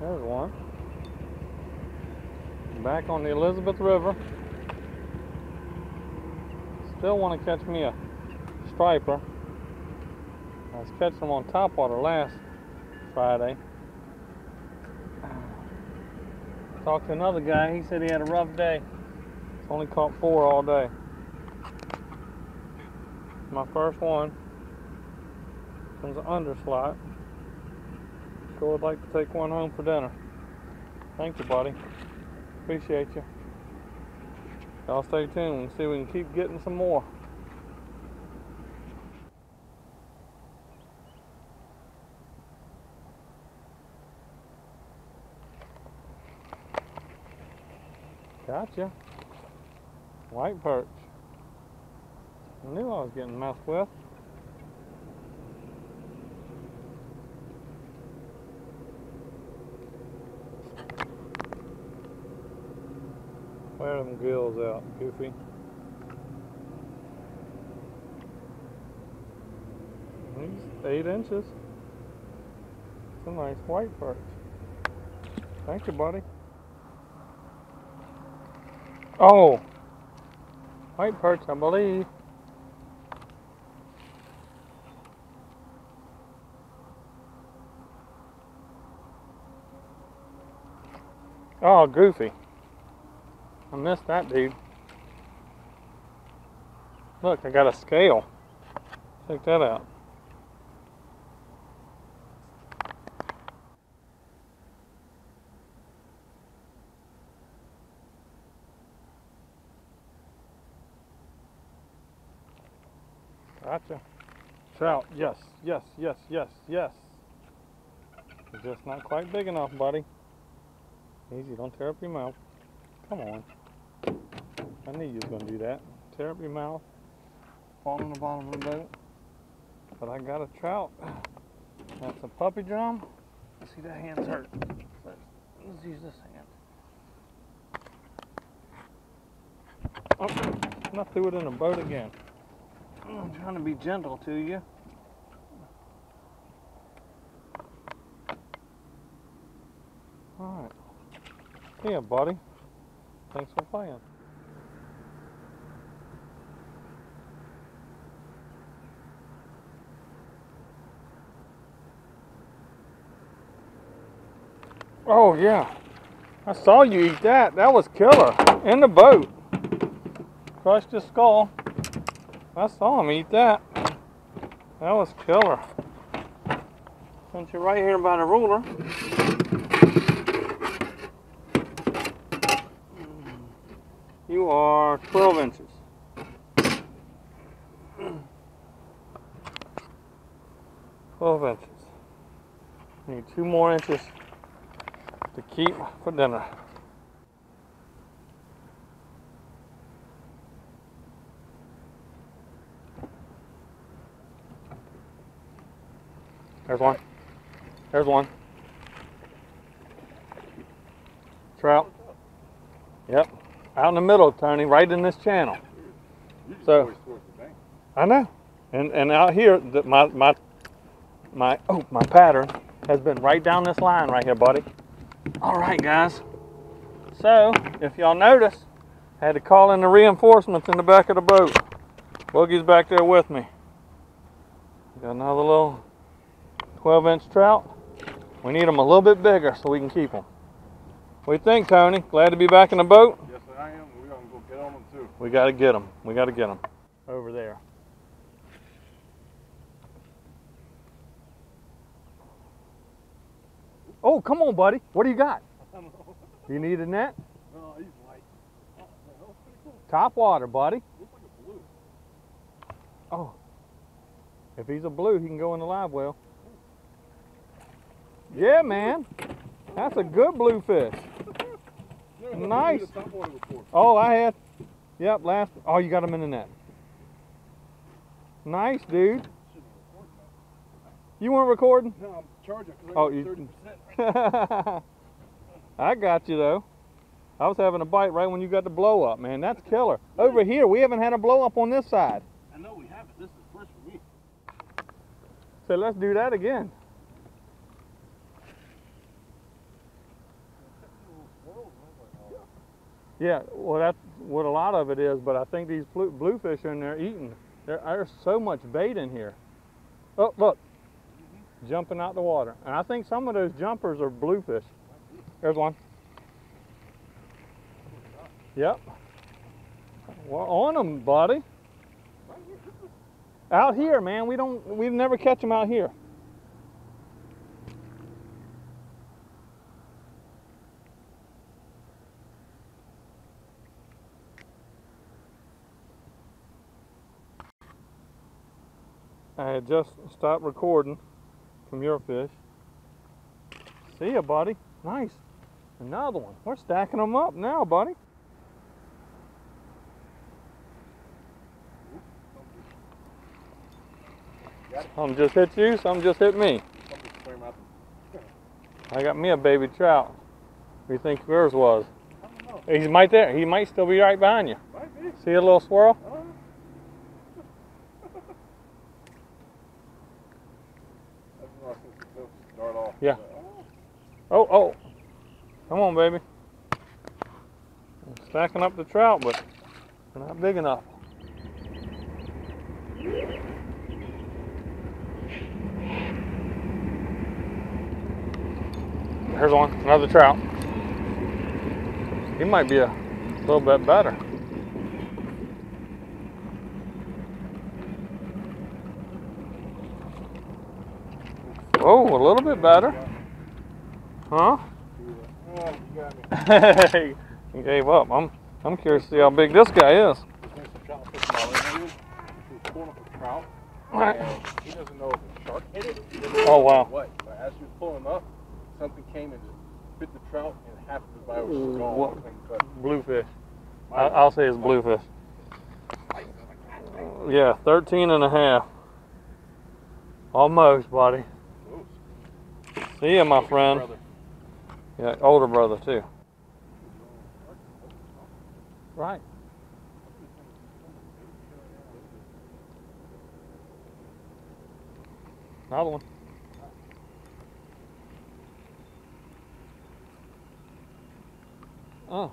There's one. Back on the Elizabeth River. Still want to catch me a striper. I was catching them on topwater last Friday. Talked to another guy. He said he had a rough day. Only caught four all day. My first one comes an underslot. Sure would like to take one home for dinner. Thank you, buddy. Appreciate you. Y'all stay tuned and see if we can keep getting some more. Gotcha. White perch. I knew I was getting messed with. Them gills out, Goofy. He's eight inches. Some nice white perch. Thank you, buddy. Oh, white perch, I believe. Oh, goofy. I missed that dude. Look, I got a scale. Check that out. Gotcha. Trout, yes, yes, yes, yes, yes. It's just not quite big enough, buddy. Easy, don't tear up your mouth. Come on. I knew you was gonna do that. Tear up your mouth, fall in the bottom of the boat. But I got a trout. That's a puppy drum. See, that hand's hurt. Let's, use this hand. Oh, I threw it in the boat again. I'm trying to be gentle to you. Alright. Yeah, buddy. Thanks for playing. Oh yeah. I saw you eat that. That was killer. In the boat. Crushed his skull. I saw him eat that. That was killer. Since you're right here by the ruler. Mm. You are 12 inches. 12 inches. Need two more inches to keep for dinner. There's one. There's one. Trout. Yep. Out in the middle, Tony, right in this channel. So I know. And and out here my my my oh my pattern has been right down this line right here, buddy. All right, guys. So, if y'all notice, I had to call in the reinforcements in the back of the boat. Boogie's back there with me. Got another little 12 inch trout. We need them a little bit bigger so we can keep them. What do you think, Tony? Glad to be back in the boat? Yes, I am. We're going to go get on them too. We got to get them. We got to get them. Over there. Oh, come on, buddy. What do you got? You need a net? No, he's light. Oh, cool. Top water, buddy. Looks like a blue. Oh. If he's a blue, he can go in the live well. Yeah, man. That's a good bluefish. Nice. a blue top water before. Oh, I had. Yep, last. Oh, you got him in the net. Nice, dude. Shouldn't have recorded that. You weren't recording? No, Oh, you. I got you though. I was having a bite right when you got the blow up, man. That's killer. Over here, we haven't had a blow up on this side. I know we haven't. This is first for me. So let's do that again. Yeah, well, that's what a lot of it is, but I think these bluefish are in there eating. There, there's so much bait in here. Oh, look, jumping out the water. And I think some of those jumpers are bluefish. There's one. Yep. Well, on them, buddy. Out here, man. We don't. We never catch them out here. I had just stopped recording from your fish. See ya, buddy. Nice. Another one. We're stacking them up now, buddy. Some just hit you, some just hit me. Something swam out I got me a baby trout. What do you think yours was? I don't know. He's right there. He might still be right behind you. Might be. See a little swirl? Uh, That's when I seen the fish start off. Yeah. Oh, Oh. Come on, baby. I'm stacking up the trout, but not big enough. Here's one, another trout. He might be a little bit better. Oh, a little bit better. Huh? Oh, you he gave up. I'm I'm curious to see how big this guy is. There's some trout fishing all in here. He was pulling up a trout. Right. And he doesn't know if a shark hit it. Oh, wow. What? But as he was pulling up, something came and bit the trout, and half of his body was gone. What? Bluefish. I, I'll say it's bluefish. Yeah, 13 and a half. Almost, buddy. See ya, my friend. Brother. Yeah, older brother too. Right. Another one. Oh.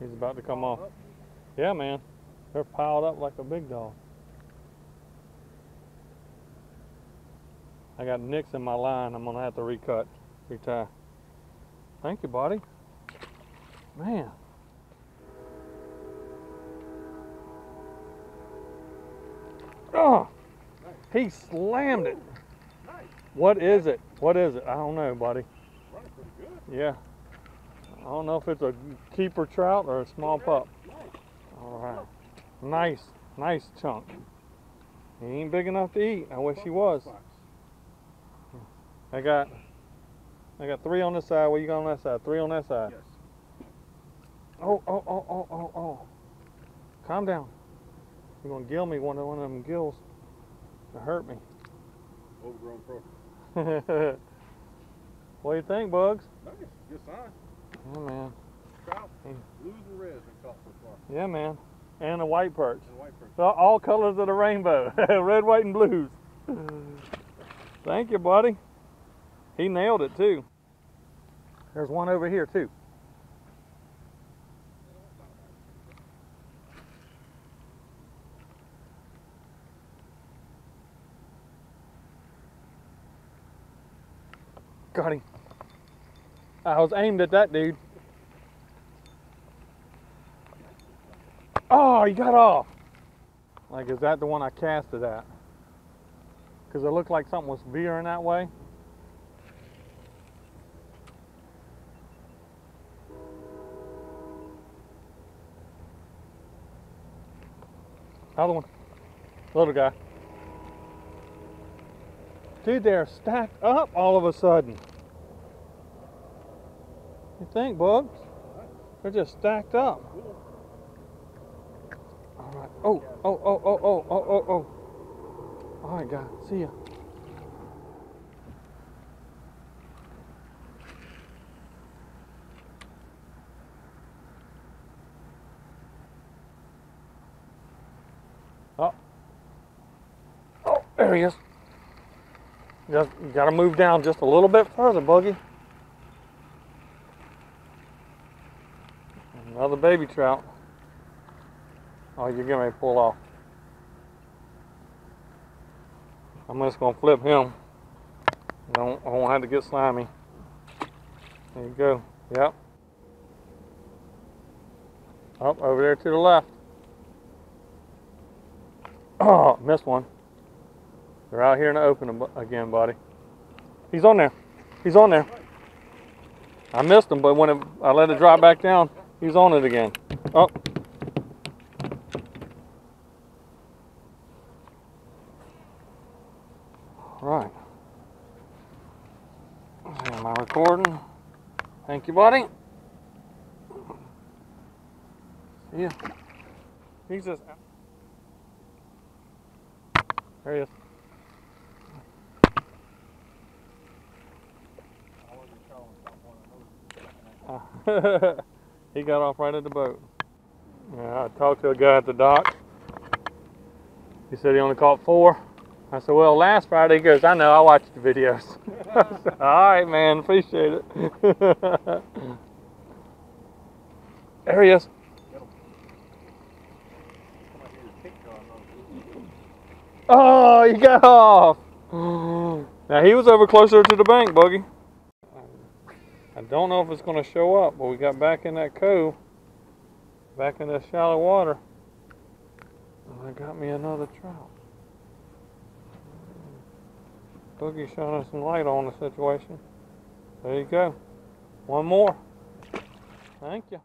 He's about to come off. Yeah, man. They're piled up like a big dog. I got nicks in my line. I'm gonna have to recut, retie. Thank you, buddy. Man. Oh, he slammed it. Nice. What is it? What is it? I don't know, buddy. Yeah. I don't know if it's a keeper trout or a small pup. Nice. All right. Nice, nice chunk. He ain't big enough to eat. I wish he was. I got, I got three on this side. What you got on that side? Three on that side. Yes. Oh, oh, oh, oh, oh, oh. Calm down. You're gonna gill me one of one of them gills to hurt me. Overgrown pro. what do you think, Bugs? Nice. Good sign. Yeah, man. Trout. Blues and reds been caught so far. Yeah, man. And a white perch. And white perch. All colors of the rainbow. Red, white, and blues. Thank you, buddy. He nailed it too. There's one over here too. Got him. I was aimed at that dude. Oh, he got off. Like, is that the one I casted at? Because it looked like something was veering that way. Another one. Little guy. Dude, they're stacked up all of a sudden. You think, Bugs? They're just stacked up. All right. Oh, oh, oh, oh, oh, oh, oh, oh. All right, guy. See ya. Oh. Oh, there he is. Just gotta move down just a little bit further, Buggy. Another baby trout. Oh, you're to pull off. I'm just gonna flip him. I don't, I won't have to get slimy. There you go. Yep. Up over there to the left. Oh, missed one. They're out here in the open again, buddy. He's on there. He's on there. I missed him, but when it, I let it drop back down, he's on it again. Oh. Right. Am I recording? Thank you, buddy. Yeah. He's just. There he is. he got off right at the boat. Yeah, I talked to a guy at the dock. He said he only caught four. I said, well, last Friday, he goes, I know, I watched the videos. Said, All right, man, appreciate it. there he is. Oh, he got off. Now he was over closer to the bank, Buggy. I don't know if it's going to show up, but we got back in that cove, back in that shallow water. And I got me another trout. Boogie shining some light on the situation. There you go. One more. Thank you.